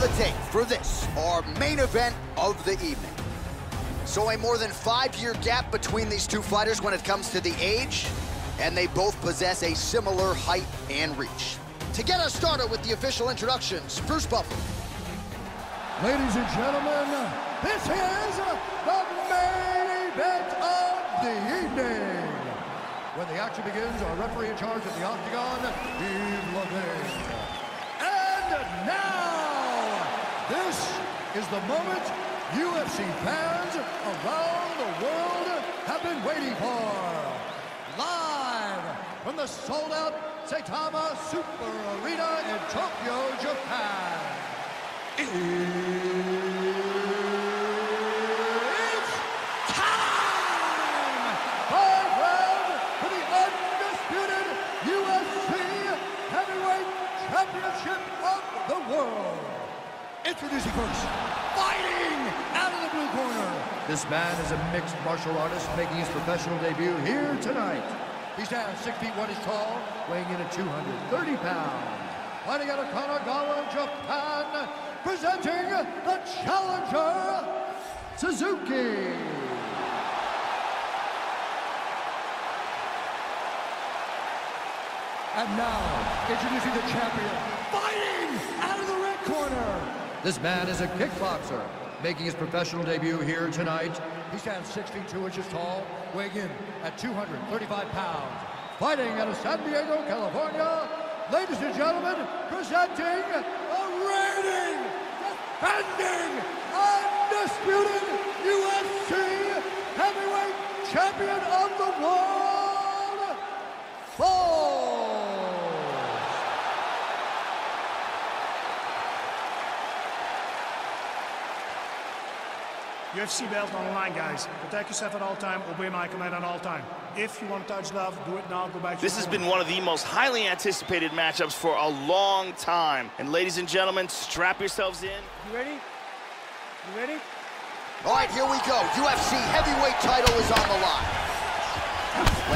the tape for this, our main event of the evening. So a more than five-year gap between these two fighters when it comes to the age, and they both possess a similar height and reach. To get us started with the official introductions, Bruce Buffer. Ladies and gentlemen, this is the main event of the evening. When the action begins, our referee in charge of the Octagon, Yves Lavigne. And now, this is the moment UFC fans around the world have been waiting for. Live from the sold-out Saitama Super Arena in Tokyo, Japan. It's time! Five rounds for the undisputed UFC Heavyweight Championship of the world. Introducing first, fighting out of the blue corner. This man is a mixed martial artist making his professional debut here tonight. He stands six feet one inch tall, weighing in at 230 pounds. Fighting out of Kanagawa, Japan, presenting the challenger, Suzuki. And now, introducing the champion, fighting out of the red corner. This man is a kickboxer, making his professional debut here tonight. He stands 62 inches tall, weighing in at 235 pounds. Fighting out of San Diego, California, ladies and gentlemen, presenting the reigning, defending, undisputed UFC heavyweight champion of the world, UFC belt on the line, guys. Protect yourself at all time. Obey my command at all time. If you want to touch love, do it now. Go back to This your has corner. been one of the most highly anticipated matchups for a long time. And ladies and gentlemen, strap yourselves in. You ready? You ready? All right, here we go. UFC heavyweight title is on the line.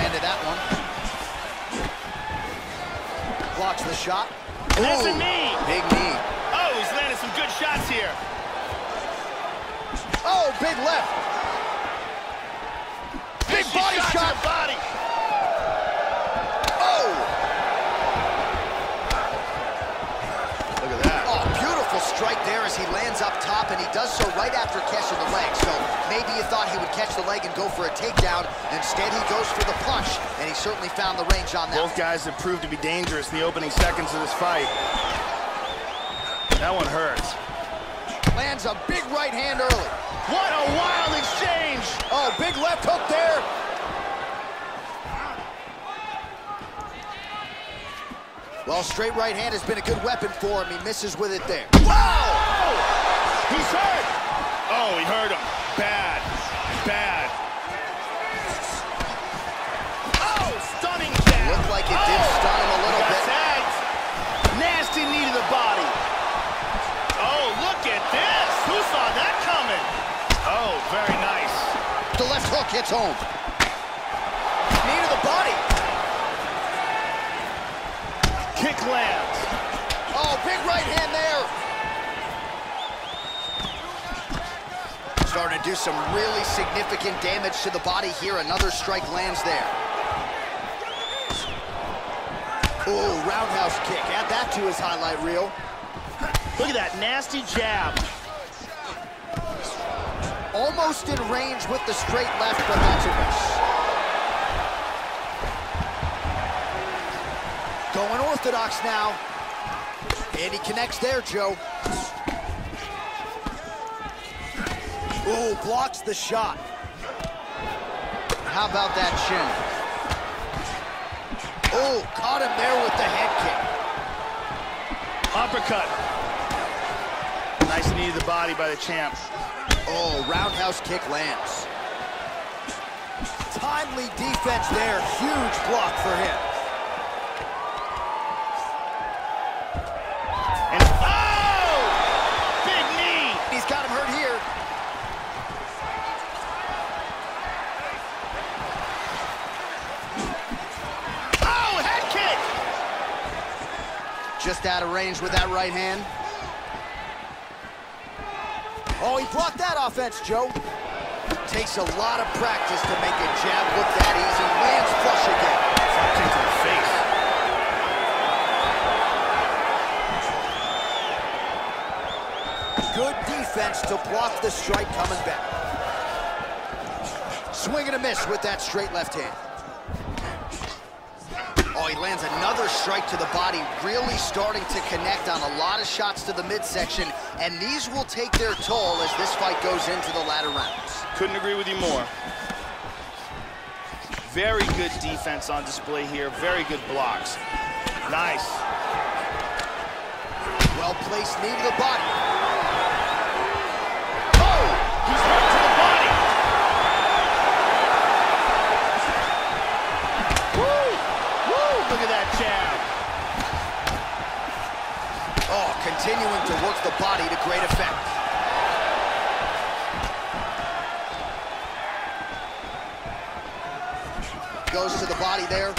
Landed that one. Blocks the shot. And that's a Ooh, knee. Big knee. Oh, he's landed some good shots here. Oh, big left. Big body shot body. Oh, Look at that. oh, beautiful strike there as he lands up top, and he does so right after catching the leg. So maybe you thought he would catch the leg and go for a takedown. Instead, he goes for the punch, and he certainly found the range on that. Both guys have proved to be dangerous in the opening seconds of this fight. That one hurts. Lands a big right hand early. What a wild exchange! Oh, big left hook there. Well, straight right hand has been a good weapon for him. He misses with it there. Wow! He's hurt! Oh, he hurt him. Bad. Bad. Oh, stunning jab. Looked like it did Oh, stun him a little he got bit. tagged. Nasty knee to the body. Oh, look at this. Who saw that coming? Oh, very nice. The left hook hits home. Knee to the body. Kick lands. Oh, big right hand there. Starting to do some really significant damage to the body here. Another strike lands there. Oh, roundhouse kick. Add that to his highlight reel. Look at that nasty jab. Almost in range with the straight left, but that's a miss. Going orthodox now. And he connects there, Joe. Ooh, blocks the shot. How about that shin? Ooh, caught him there with the head kick. Uppercut. Nice knee to the body by the champ. Oh, roundhouse kick lands. Timely defense there. Huge block for him. And oh! Big knee! He's got him hurt here. Oh, head kick! Just out of range with that right hand. Oh, he blocked that offense, Joe. Takes a lot of practice to make a jab look that easy. Lands flush again. Kick to the face. Good defense to block the strike coming back. Swing and a miss with that straight left hand. Oh, he lands another strike to the body, really starting to connect on a lot of shots to the midsection, and these will take their toll as this fight goes into the latter rounds. Couldn't agree with you more. Very good defense on display here. Very good blocks. Nice. Well-placed knee to the body. Oh, he's hurt to the body. Woo, woo, look at that jab. Continuing to work the body to great effect. Goes to the body there.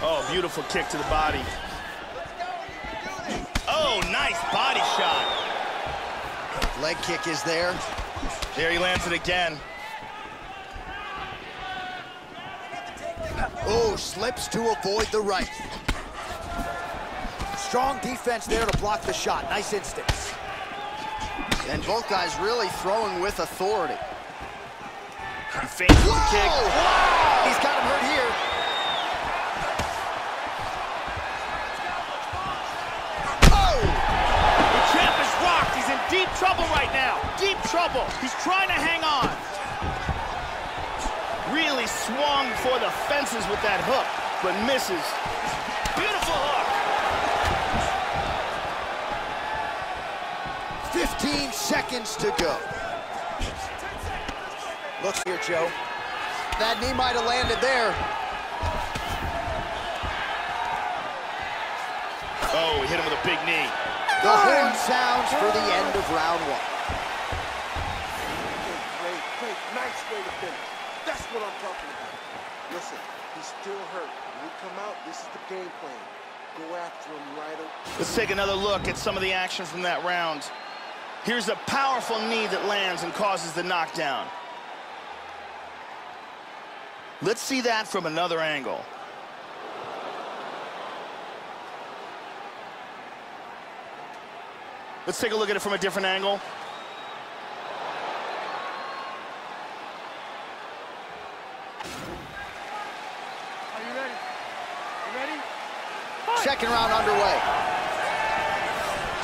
Oh, beautiful kick to the body. Oh, nice body shot. Leg kick is there. There he lands it again. Oh, slips to avoid the right. Strong defense there to block the shot. Nice instincts. And both guys really throwing with authority. He feints the Whoa! kick. He's got him hurt here. Oh! The champ is rocked. He's in deep trouble right now. Deep trouble. He's trying to hang on. Really swung for the fences with that hook, but misses. Beautiful hook. 15 seconds to go. Look here, Joe. That knee might have landed there. Oh, he hit him with a big knee. The horn sounds for the end of round one. Great, great, nice way to finish. That's what I'm talking about. Listen, he's still hurt. When we come out, this is the game plan. Go after him right away. Let's take another look at some of the action from that round. Here's a powerful knee that lands and causes the knockdown. Let's see that from another angle. Let's take a look at it from a different angle. Are you ready? You ready? Second round underway.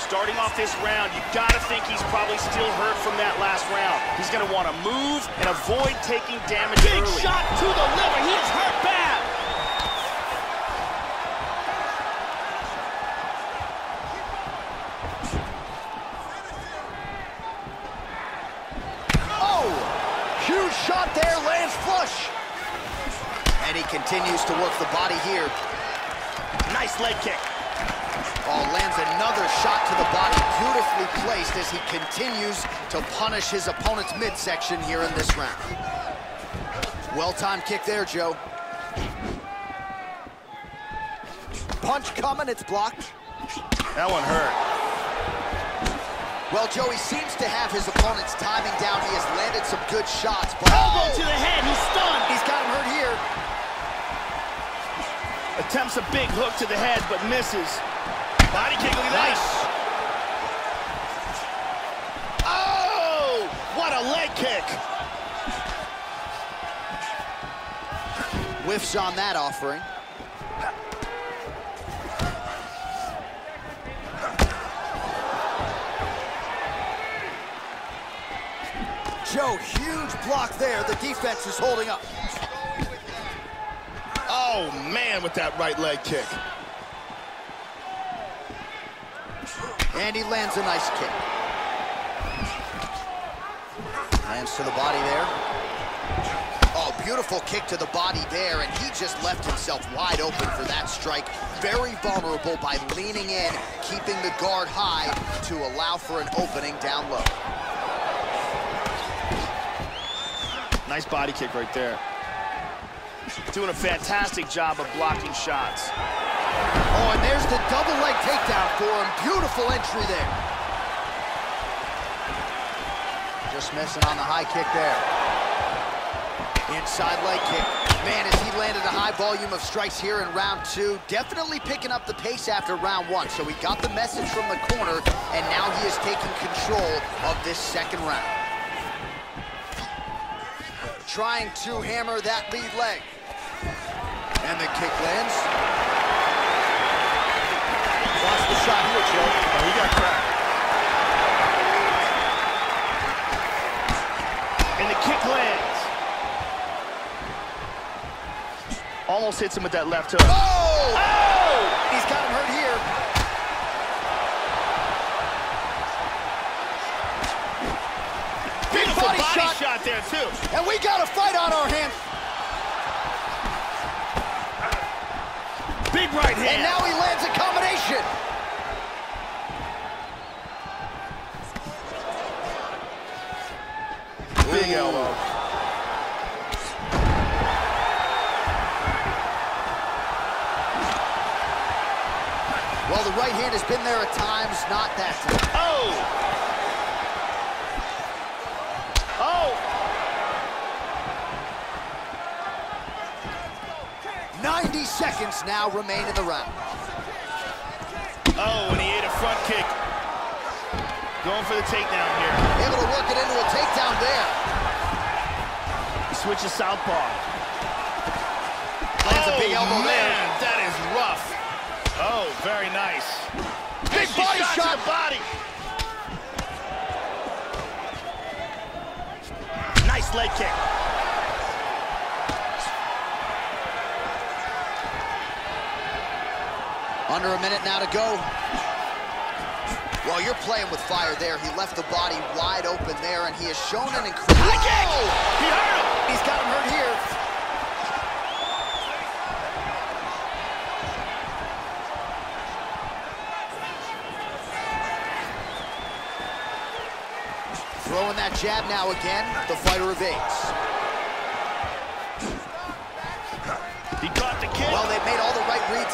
Starting off this round, you gotta think he's probably still hurt from that last round. He's gonna want to move and avoid taking damage Big early. shot to the liver. He is hurt bad. Oh! Huge shot there, lands flush. And he continues to work the body here. Nice leg kick. Oh, lands another shot to the body, beautifully placed as he continues to punish his opponent's midsection here in this round. Well-timed kick there, Joe. Punch coming, it's blocked. That one hurt. Well, Joe, he seems to have his opponent's timing down. He has landed some good shots, but... Elbow to the head. He's stunned. He's got him hurt here. Attempts a big hook to the head, but misses. Body kick, look at that. Nice. Oh, what a leg kick. Whiffs on that offering. Joe, huge block there. The defense is holding up. Oh, man, with that right leg kick. And he lands a nice kick. Lands to the body there. Oh, beautiful kick to the body there, and he just left himself wide open for that strike. Very vulnerable by leaning in, keeping the guard high to allow for an opening down low. Nice body kick right there. Doing a fantastic job of blocking shots. Oh, and there's the double leg takedown for him. Beautiful entry there. Just missing on the high kick there. Inside leg kick. Man, as he landed a high volume of strikes here in round two, definitely picking up the pace after round one. So he got the message from the corner, and now he is taking control of this second round. Trying to hammer that lead leg. And the kick lands. Watch the shot here, Joe. Oh, he got cracked. And the kick lands. Almost hits him with that left hook. Oh! Oh! He's got him hurt here. Big Beautiful body, body shot. shot there, too. And we got a fight on our hands. Big right hand. And now he lands a combination. Big elbow. Well, the right hand has been there at times, not that time. Oh! Oh! 90 seconds now remain in the round. Oh, and he ate a front kick. Going for the takedown here. Able to work it into a takedown there. He switches southpaw. Lands oh, a big oh, elbow man, there. that is rough. Oh, very nice. Big body shot shot. body. Nice leg kick. Under a minute now to go. Well, you're playing with fire there. He left the body wide open there, and he has shown an incredible... High kick! Oh! He hurt him. He's got him hurt here. Throwing that jab now again. The fighter evades.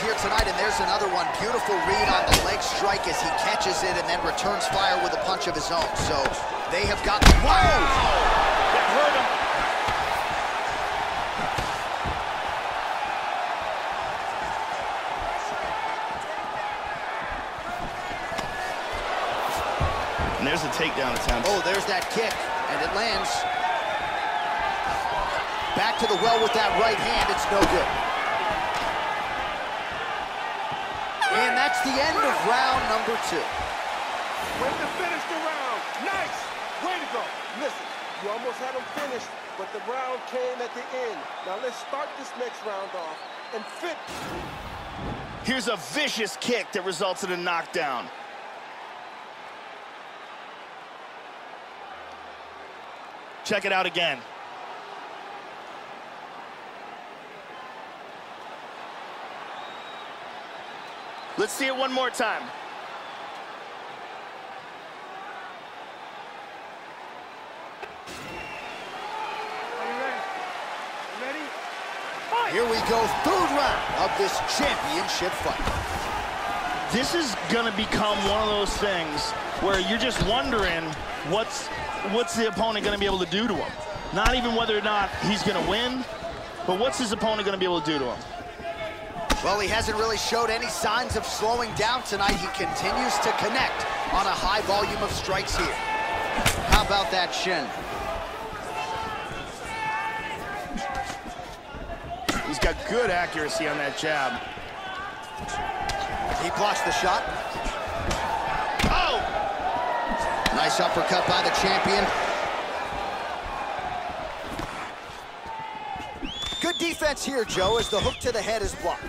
Here tonight, and there's another one. Beautiful read on the leg strike as he catches it and then returns fire with a punch of his own. So they have got the... Whoa! that hurt him. And there's a takedown attempt. Oh, there's that kick, and it lands. Back to the well with that right hand. It's no good. That's the end of round number two. Way to finish the round. Nice. Way to go. Listen, you almost had him finished, but the round came at the end. Now let's start this next round off and fit. Here's a vicious kick that results in a knockdown. Check it out again. Let's see it one more time. Ready? Here we go, third round of this championship fight. This is gonna become one of those things where you're just wondering what's what's the opponent gonna be able to do to him. Not even whether or not he's gonna win, but what's his opponent gonna be able to do to him. Well, he hasn't really showed any signs of slowing down tonight. He continues to connect on a high volume of strikes here. How about that shin? He's got good accuracy on that jab. He blocks the shot. Oh! Nice uppercut by the champion. Defense here, Joe, as the hook to the head is blocked.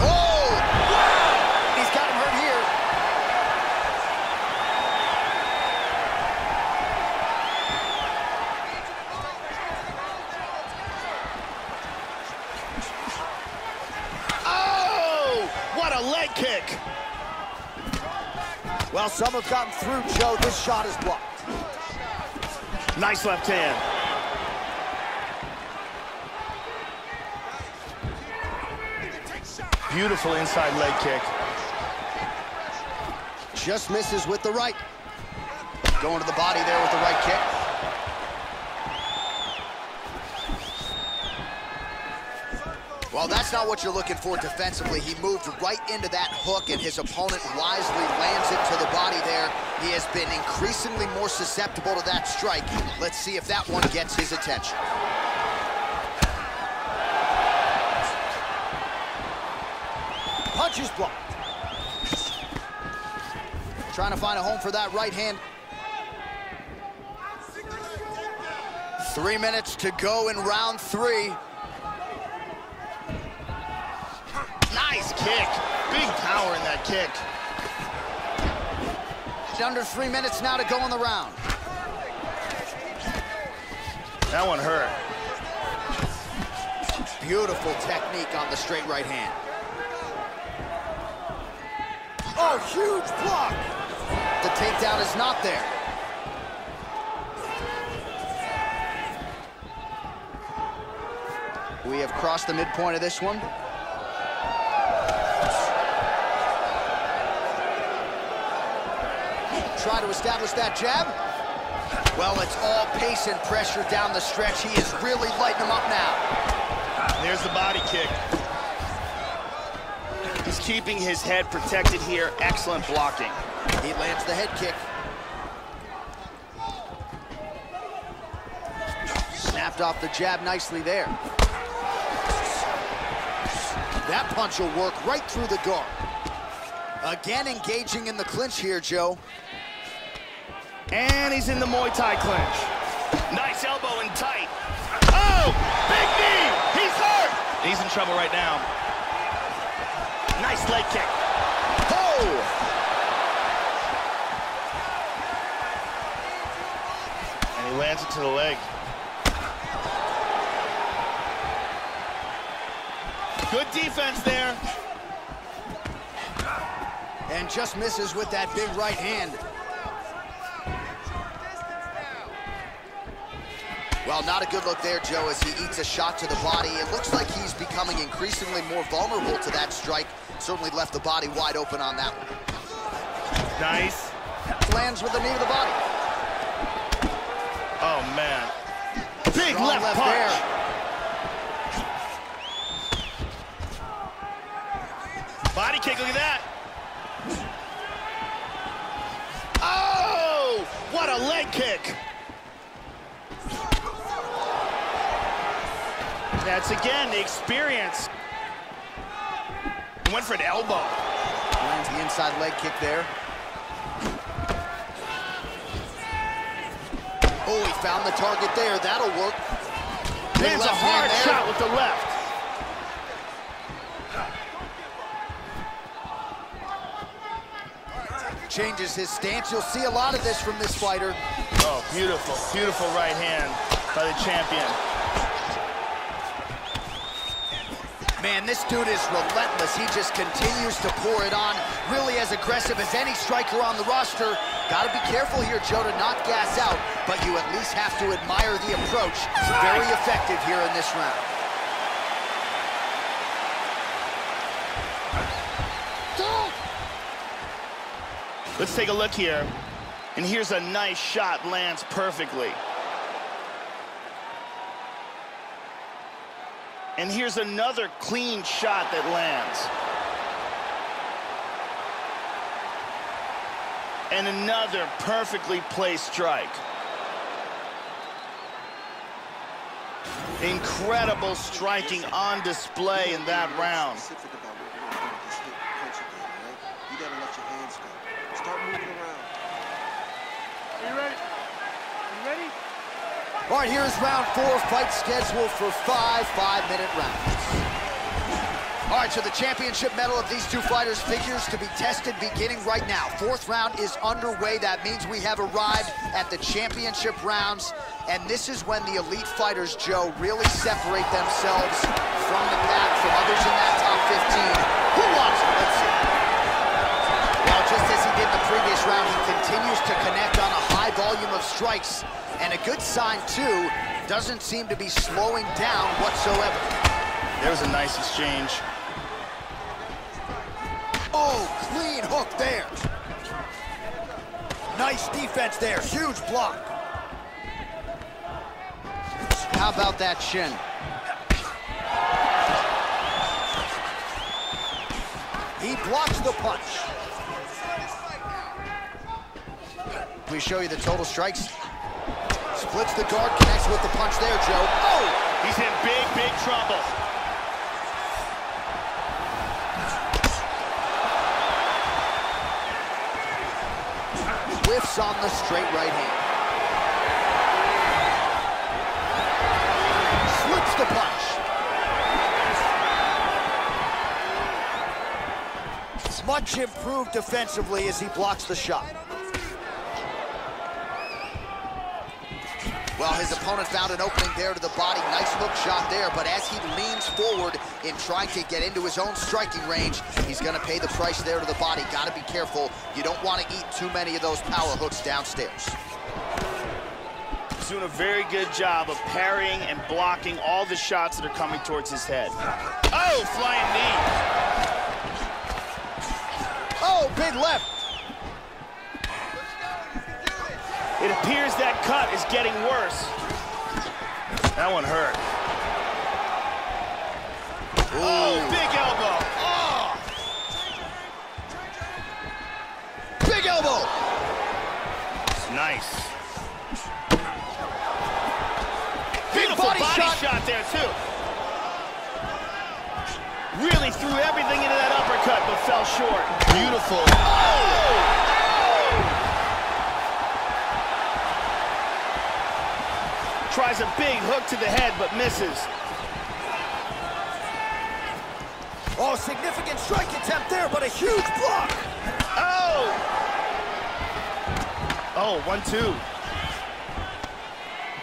Oh! He's got him hurt here. Oh! What a leg kick! Well, some have gotten through, Joe. This shot is blocked. Nice left hand. Beautiful inside leg kick. Just misses with the right. Going to the body there with the right kick. Well, that's not what you're looking for defensively. He moved right into that hook, and his opponent wisely lands it to the body there. He has been increasingly more susceptible to that strike. Let's see if that one gets his attention. Punch is blocked. Trying to find a home for that right hand. Three minutes to go in round three. Nice kick. Big power in that kick. Under three minutes now to go in the round. That one hurt. Beautiful technique on the straight right hand. Oh, huge block. The takedown is not there. We have crossed the midpoint of this one. Try to establish that jab. Well, it's all pace and pressure down the stretch. He is really lighting them up now. There's the body kick. He's keeping his head protected here. Excellent blocking. He lands the head kick. Snapped off the jab nicely there. That punch will work right through the guard. Again engaging in the clinch here, Joe. And he's in the Muay Thai clinch. Nice elbow and tight. Oh, big knee. He's hurt. He's in trouble right now. Nice leg kick. Oh! And he lands it to the leg. Good defense there. And just misses with that big right hand. Well, not a good look there, Joe, as he eats a shot to the body. It looks like he's becoming increasingly more vulnerable to that strike. Certainly left the body wide open on that one. Nice. Lands with the knee to the body. Oh, man. Big Strong left, left punch. there. Body kick, look at that. Oh, what a leg kick. That's again the experience. Went for an elbow. Lands the inside leg kick there. Oh, he found the target there. That'll work. Lands a hard shot with the left. Changes his stance. You'll see a lot of this from this fighter. Oh, beautiful, beautiful right hand by the champion. Man, this dude is relentless. He just continues to pour it on. Really as aggressive as any striker on the roster. Got to be careful here, Joe, to not gas out, but you at least have to admire the approach. Very effective here in this round. Let's take a look here. And here's a nice shot, lands perfectly. And here's another clean shot that lands. And another perfectly placed strike. Incredible striking on display in that round. Specific about what we're gonna do with this hit punch again, all right? You gotta let your hands go. Start moving around. Are you ready? All right, here's round four, fight scheduled for five five-minute rounds. All right, so the championship medal of these two fighters figures to be tested beginning right now. Fourth round is underway. That means we have arrived at the championship rounds, and this is when the elite fighters, Joe, really separate themselves from the pack, from others in that top 15. Who wants it? Let's see. Well, just as he did the previous round, he continues to connect on a high volume of strikes. And a good sign, too, doesn't seem to be slowing down whatsoever. There was a nice exchange. Oh, clean hook there. Nice defense there, huge block. How about that shin? He blocks the punch. We show you the total strikes. Splits the guard, connects with the punch there, Joe. Oh! He's in big, big trouble. Whiffs on the straight right hand. Slips the punch. Much improved defensively as he blocks the shot. Well, his opponent found an opening there to the body. Nice hook shot there, but as he leans forward in trying to get into his own striking range, he's gonna pay the price there to the body. Gotta be careful. You don't wanna eat too many of those power hooks downstairs. He's doing a very good job of parrying and blocking all the shots that are coming towards his head. Oh, flying knee. Oh, big left. It appears that cut is getting worse. That one hurt. Oh, big elbow. Oh, Big elbow. nice. Big Beautiful body, body, shot. shot. there, too. Really threw everything into that uppercut, but fell short. Beautiful. Oh! Tries a big hook to the head, but misses. Oh, significant strike attempt there, but a huge block. Oh! Oh, one, two.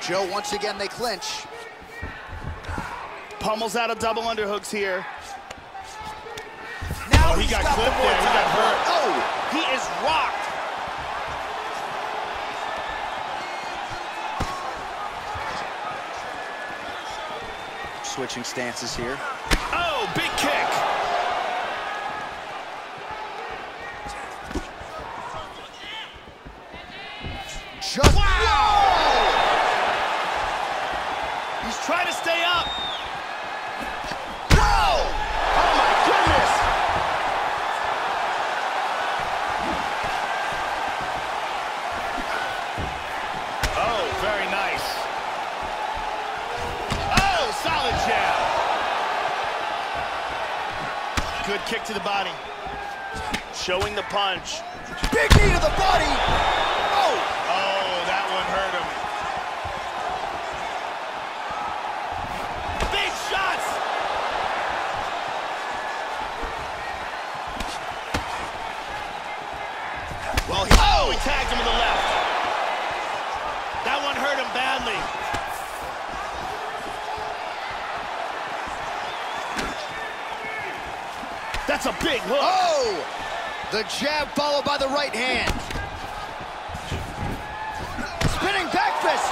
Joe, once again, they clinch. Pummels out of double underhooks here. Now Oh, he got clipped there. He got hurt. Oh, He is rocked. Switching stances here. Kick to the body. Showing the punch. Big knee to the body. Oh, Oh, that one hurt him. Big shots! well, he, Oh, he tagged him with the left. That one hurt him badly. That's a big hook. oh! The jab followed by the right hand. Spinning back fist.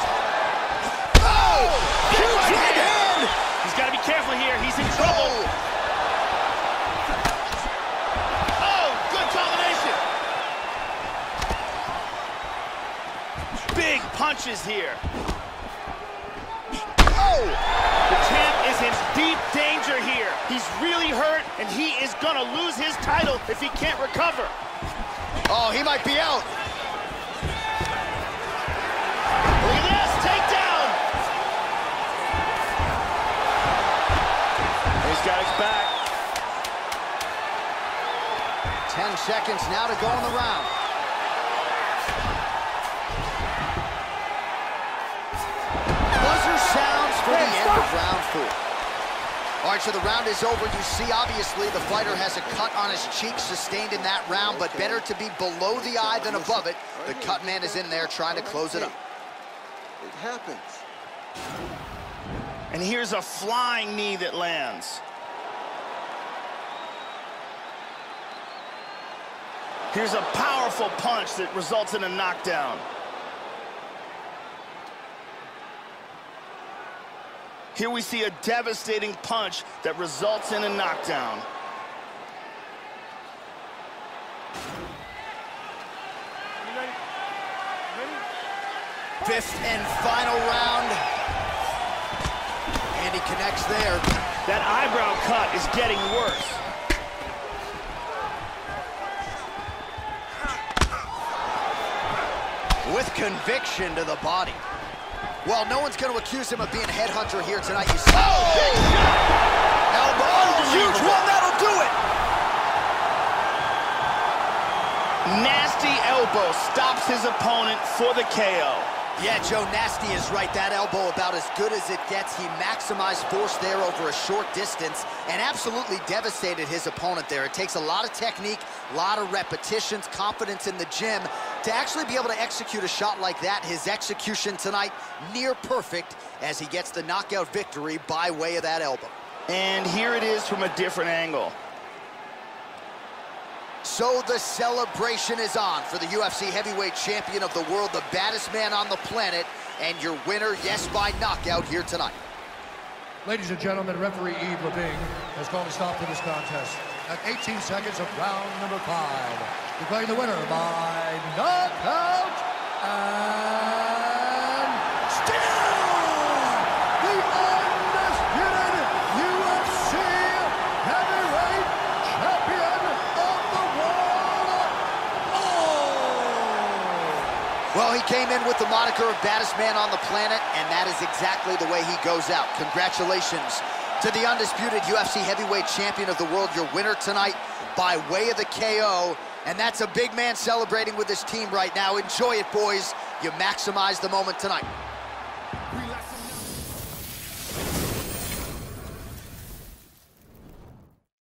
Oh! Huge right hand. hand. He's got to be careful here. He's in trouble. Oh! Oh, good combination. Big punches here. Title if he can't recover. Oh, he might be out. Look at this, takedown. He's got his back. Ten seconds now to go in the round. Buzzer sounds for the end of round four. All right, so the round is over. You see, obviously, the fighter has a cut on his cheek sustained in that round, but better to be below the eye than above it. The cut man is in there trying to close it up. It happens. And here's a flying knee that lands. Here's a powerful punch that results in a knockdown. Here we see a devastating punch that results in a knockdown. ready? Ready? Fifth and final round. And he connects there. That eyebrow cut is getting worse. With conviction to the body. Well, no one's going to accuse him of being a headhunter here tonight. You see. Oh! Big shot! Elbow! Huge one, that'll do it! Nasty elbow stops his opponent for the KO. Yeah, Joe, Nasty is right. That elbow about as good as it gets. He maximized force there over a short distance and absolutely devastated his opponent there. It takes a lot of technique, a lot of repetitions, confidence in the gym to actually be able to execute a shot like that. His execution tonight, near perfect as he gets the knockout victory by way of that elbow. And here it is from a different angle. So the celebration is on for the UFC heavyweight champion of the world, the baddest man on the planet, and your winner, yes, by knockout here tonight. Ladies and gentlemen, referee Yves Lavigne has called a stop to this contest at 18 seconds of round number five, declaring the winner by knockout and still the undisputed UFC heavyweight champion of the world. Oh! Well, he came in with the moniker of baddest man on the planet, and that is exactly the way he goes out. Congratulations to the undisputed UFC heavyweight champion of the world, your winner tonight by way of the KO. And that's a big man celebrating with his team right now. Enjoy it, boys. You maximize the moment tonight.